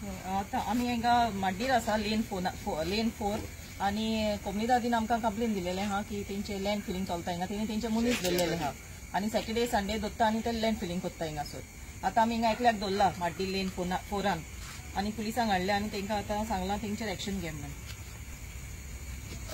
आतां आमी हांकां माड्डीर आसा लेन फोर लेन फोर आनी कोमनीदादीन आमकां कंप्लेन दिलेलें आहा की तेंचे लँड फिलींग चलता हिंगा तेणी तेंचे मनीस दवरलेले आहा आनी सॅटर्डे संडे दोत्ता आनी ते लँड फिलींग कोत्ता हिंगासर आतां आमी हिंगा एकल्याक दवरला माड्डी लेन फोरान आनी पुलिसांक हाडले आनी तेंकां आतां सांगलां तेंचेर एक्शन घे म्हणून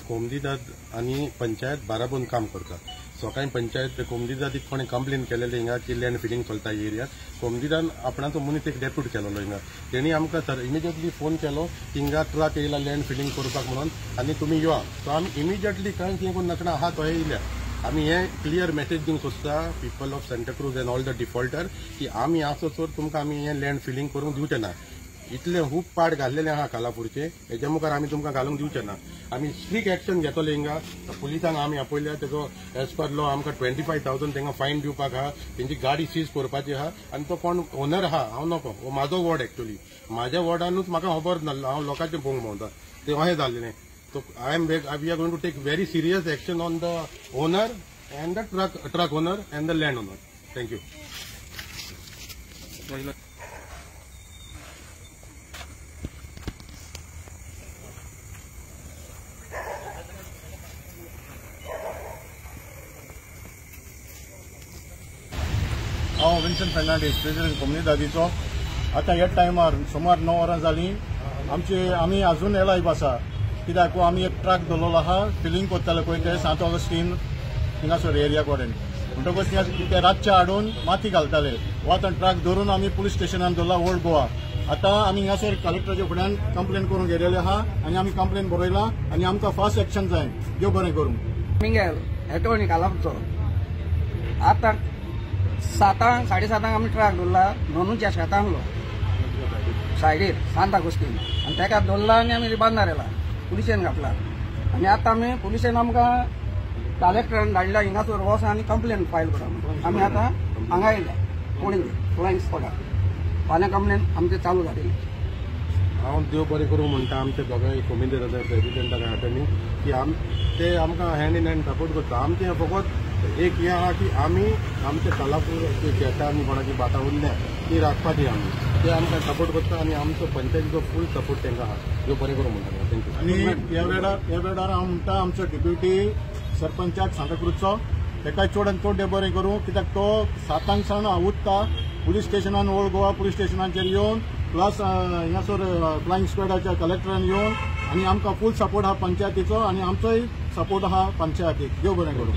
कोमदीदाद आणि पंचायत बाराबून काम करतात. सकाळी पंचायत कोमदीदादीक कोणी कंप्लेन केलेली हिंगा की लँड फिलिंग चलता एरियात कोमदिदान आपणाचो मनीस एक डेप्यूट केलेलो हिंगा तेणी आमकां सर इमिजिएटली फोन केलो हिंगा ट्रक येयला लँड फिलिंग करपाक म्हणून आनी तुमी यो सो आमी इमिजिएटली कांय हें करून नासतना आहा थंय येयल्या. आमी हे क्लियर मेसेज दिवंक सोदता people of Santacruz and all the defaulter की आमी आसो सर तुमकां आमी हे लँड फिलिंग करूंक दिवचे ना इतले खूब पाड घाल्लेले आहा कालापूरचे. हेच्या मुखार आमी तुमकां घालूंक दिवचे ना आमी स्ट्रिक्ट एक्शन घेतले हिंगा पुलिसांक आमी आपयल्या तेजो एज पर लॉ आमकां ट्वेंटी फायव थावजंड तांकां फायन दिवपाक आहा तेंची गाडी सीज करपाची आहा आनी तो कोण ओनर आहा हांव नको. हो म्हाजो वॉर्ड एक्च्युली म्हाज्या वॉर्डानूच म्हाका खबर नासलो हांव लोकांचे पळोवंक भोंवता ते अशें जाल्लें so I am we are going to take very serious action on the owner and the truck truck owner and the land owner thank you हांव विन्सन फेर्नांडीस प्रेसिडेंट कोमनीदादीचो आतां ह्या टायमार सुमार णव वरां जालीं आमचे आमी आजून एलायव आसा कित्याक आमी एक ट्रक दवरलेलो आहा फिलींग कोत्ताले पळय ते सात ऑगस्टीन थिंगासर एरिया कडेन. म्हणटकच ते रातचे हाडून माती घालताले. हो आतां ट्रक धरून आमी पुलीस स्टेशनान दवरला ओल्ड गोवा. आतां आमी हिंगासर कलेक्टराच्या फुड्यान कंप्लेन करूंक गेलेले आहा आनी आमी कंप्लेन बरयला आनी आमकां फास्ट एक्शन जाय. देव बरें करूं. मिंगेल हेटोनी कालापचो आतां सातांक साडे सातांक आमी ट्रक दवरला दोनूच्या शेतांगलो सायडीर सांता कुस्तीन आनी तेका दवरला आनी आमी रिबांदार येला पुलिशेन घातला. आनी आतां आमी पुलिशेन आमकां कलेक्टरान धाडल्या हिंगासर वस आनी कंप्लेन फायल करा आमी आतां हांगा येयल्या कोणी फ्लायंग स्पॉटार फाल्यां कंप्लेन आमची चालू जाली हांव देव बरें करूं म्हणटा आमचे दोगांय कोमिंदे जाता प्रेसिडेंटाक न्ही की आम ते आमकां हँड इन हँड सपोर्ट करता. आमचे फकत एक हें आहा की आमी आमचे कलापूर शेतां आनी कोणाची बातां उरल्या ती राखपाची आमी ते आमकां सपोर्ट करता आनी आमचो पंचायतीचो फूल सपोर्ट तांकां आहा देव बरें करूं म्हणटा थँक्यू आनी ह्या वेळार ह्या वेळार हांव म्हणटा आमचो डेप्युटी सरपंचाक सांताक्रूजचो तेका चड आनी चड बरें करूं. कित्याक तो सातांक सावन उठता पुलीस स्टेशनान ओल्ड गोवा पुलीस स्टेशनाचेर येवन प्लस हिंगासर फ्लायंग स्क्वॉडाच्या कलेक्टरान येवन आनी आमकां फूल सपोर्ट आहा पंचायतीचो आनी आमचोय सपोर्ट आहा पंचायतीक. देव बरें करूं.